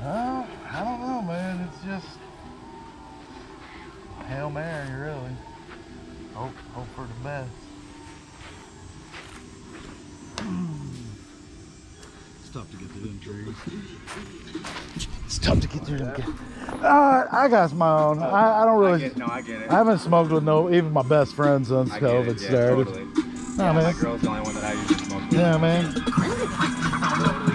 Uh, I don't know, man. It's just Hail Mary, really. Hope, hope for the best. It's tough to get through them trees. It's tough to get through them. Uh, I got my own. I, I don't I really. get, no, I get it. I haven't smoked with no, even my best friends since I COVID it. Yeah, started. totally. Nah, yeah, man. my girl's the only one that I usually smoke with. Yeah, man.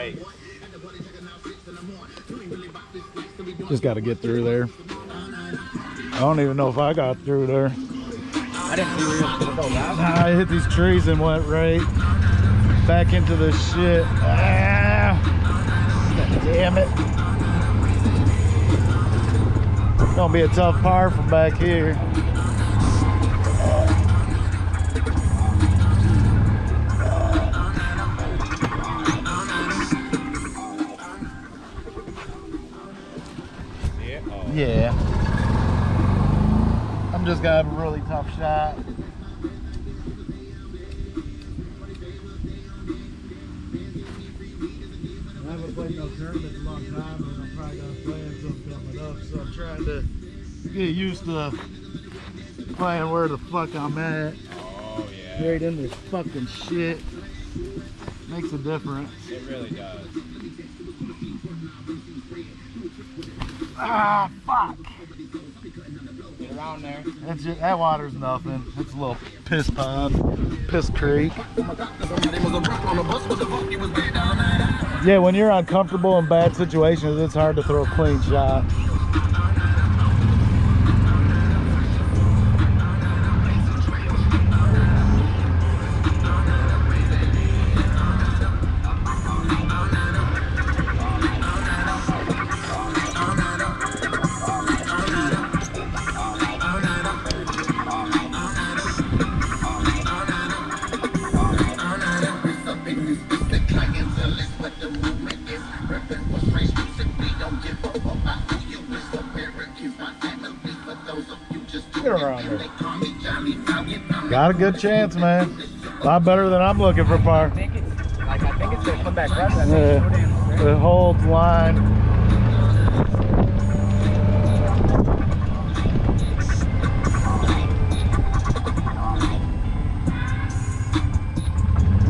Yikes. Just got to get through there. I don't even know if I got through there. I didn't see where last. I hit these trees and went right back into the shit. Ah, damn it. Gonna be a tough par from back here. Yeah. I'm just gonna have a really tough shot. I haven't played no tournaments in a long time, and I'm probably gonna play some coming up. So I'm trying to get used to playing where the fuck I'm at. Right in this fucking shit. Makes a difference. It really does. Ah, fuck. Get around there. It's just, that water's nothing. It's a little piss pond, piss creek. Yeah, when you're uncomfortable in bad situations, it's hard to throw a clean shot. Get around there. Got a good chance, man. A lot better than I'm looking for par. I think it's, like, I think it's going to come back right. Yeah. it's so damn It holds line.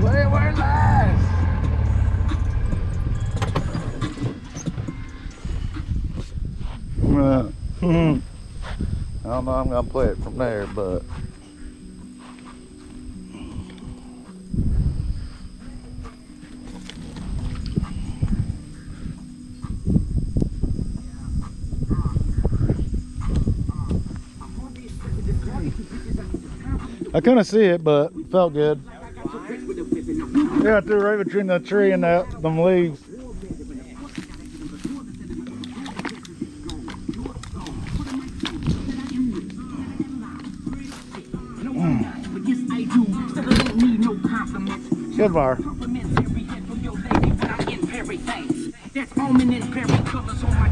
Where, where last? Uh, hmm. I don't know. I'm gonna play it from there, but I couldn't see it, but felt good. Yeah, I threw right between the tree and that them leaves. Good bar. That's ominous, berry colors on my